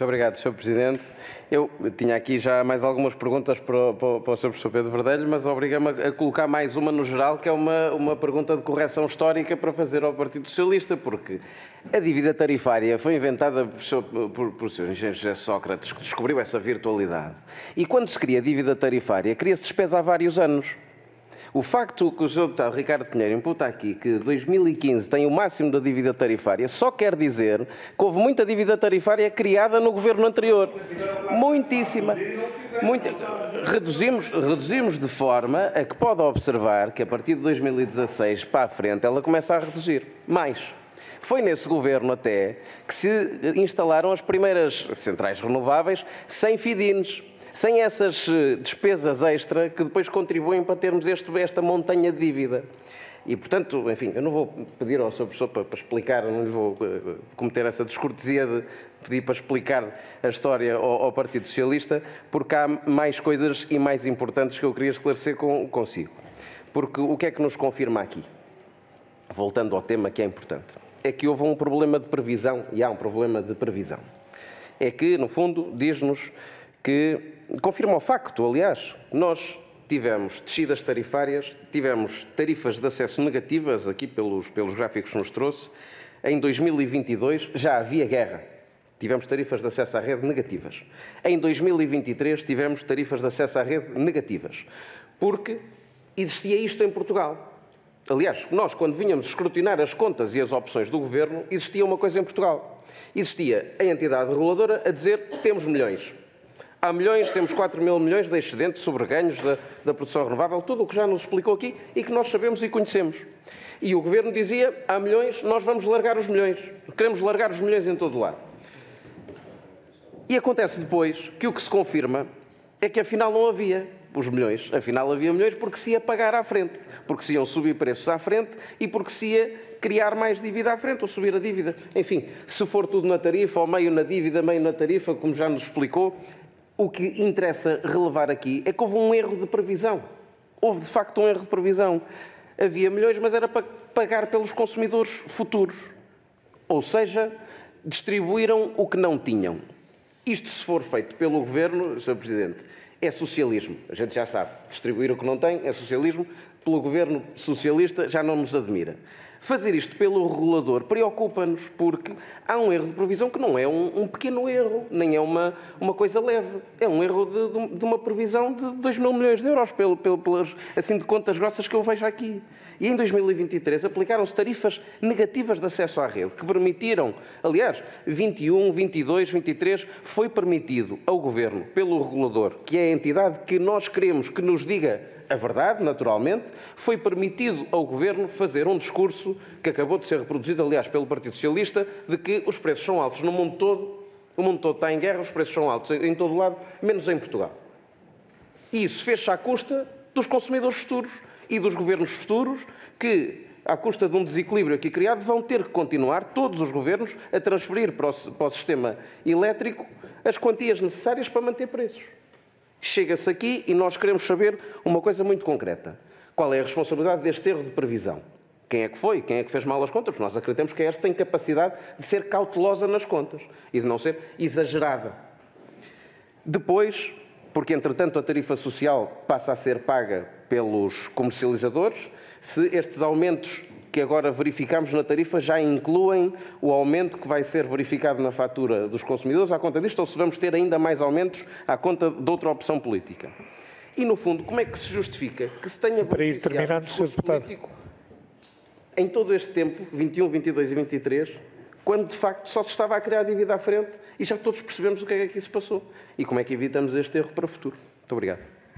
Muito obrigado, Sr. Presidente. Eu tinha aqui já mais algumas perguntas para o, para o Sr. Professor Pedro Verdelho, mas obriga-me a colocar mais uma no geral, que é uma, uma pergunta de correção histórica para fazer ao Partido Socialista, porque a dívida tarifária foi inventada por, por, por o Sr. Engenheiro José Sócrates, que descobriu essa virtualidade. E quando se cria dívida tarifária, cria-se despesa há vários anos. O facto que o Sr. Deputado Ricardo Pinheiro imputa aqui que 2015 tem o máximo da dívida tarifária só quer dizer que houve muita dívida tarifária criada no governo anterior. Muitíssima. Reduzimos, reduzimos de forma a que pode observar que a partir de 2016 para a frente ela começa a reduzir. Mais. Foi nesse governo até que se instalaram as primeiras centrais renováveis sem fidines sem essas eh, despesas extra que depois contribuem para termos este, esta montanha de dívida. E, portanto, enfim, eu não vou pedir ao Sr. Professor para, para, explicar, não lhe vou eh, cometer essa descortesia de pedir para explicar a história ao, ao, Partido Socialista, porque há mais coisas e mais importantes que eu queria esclarecer com, consigo. Porque o que é que nos confirma aqui? Voltando ao tema que é importante. É que houve um problema de previsão, e há um problema de previsão. É que, no fundo, diz-nos que confirma o facto, aliás, nós tivemos descidas tarifárias, tivemos tarifas de acesso negativas, aqui pelos, pelos gráficos que nos trouxe, em 2022 já havia guerra. Tivemos tarifas de acesso à rede negativas. Em 2023 tivemos tarifas de acesso à rede negativas. Porque existia isto em Portugal. Aliás, nós, quando vinhamos escrutinar as contas e as opções do governo, existia uma coisa em Portugal. Existia a entidade reguladora a dizer temos milhões. Há milhões, temos 4 mil milhões de excedentes sobre ganhos da, da, produção renovável, tudo o que já nos explicou aqui e que nós sabemos e conhecemos. E o Governo dizia, há milhões, nós vamos largar os milhões. Queremos largar os milhões em todo o lado. E acontece depois que o que se confirma é que afinal não havia os milhões. Afinal havia milhões porque se ia pagar à frente, porque se iam subir preços à frente e porque se ia criar mais dívida à frente ou subir a dívida. Enfim, se for tudo na tarifa ou meio na dívida, meio na tarifa, como já nos explicou, o que interessa relevar aqui é que houve um erro de previsão. Houve, de facto, um erro de previsão. Havia milhões, mas era para pagar pelos consumidores futuros. Ou seja, distribuíram o que não tinham. Isto, se for feito pelo Governo, Sr. Presidente, é socialismo. A gente já sabe. Distribuir o que não tem é socialismo. Pelo Governo socialista já não nos admira. Fazer isto pelo regulador preocupa-nos, porque há um erro de previsão que não é um, um, pequeno erro, nem é uma, uma coisa leve. É um erro de, de uma previsão de 2 mil milhões de euros, pelo, pelo, pelas assim, de contas grossas que eu vejo aqui. E em 2023 aplicaram-se tarifas negativas de acesso à rede, que permitiram, aliás, 21, 22, 23, foi permitido ao Governo, pelo regulador, que é a entidade que nós queremos que nos diga a verdade, naturalmente, foi permitido ao Governo fazer um discurso que acabou de ser reproduzido, aliás, pelo Partido Socialista, de que os preços são altos no mundo todo, o mundo todo está em guerra, os preços são altos em todo o lado, menos em Portugal. E isso fez-se à custa dos consumidores futuros e dos governos futuros que, à custa de um desequilíbrio aqui criado, vão ter que continuar, todos os governos, a transferir para o, para o sistema elétrico as quantias necessárias para manter preços. Chega-se aqui e nós queremos saber uma coisa muito concreta. Qual é a responsabilidade deste erro de previsão? Quem é que foi? Quem é que fez mal as contas? Nós acreditamos que esta tem capacidade de ser cautelosa nas contas e de não ser exagerada. Depois, porque entretanto a tarifa social passa a ser paga pelos comercializadores, se estes aumentos que agora verificamos na tarifa já incluem o aumento que vai ser verificado na fatura dos consumidores à conta disto, ou se vamos ter ainda mais aumentos à conta de outra opção política. E, no fundo, como é que se justifica que se tenha Para ir terminando, Sr. político em todo este tempo, 21, 22 e 23, quando de facto só se estava a criar dívida à frente e já todos percebemos o que é que se passou e como é que evitamos este erro para o futuro. Muito obrigado.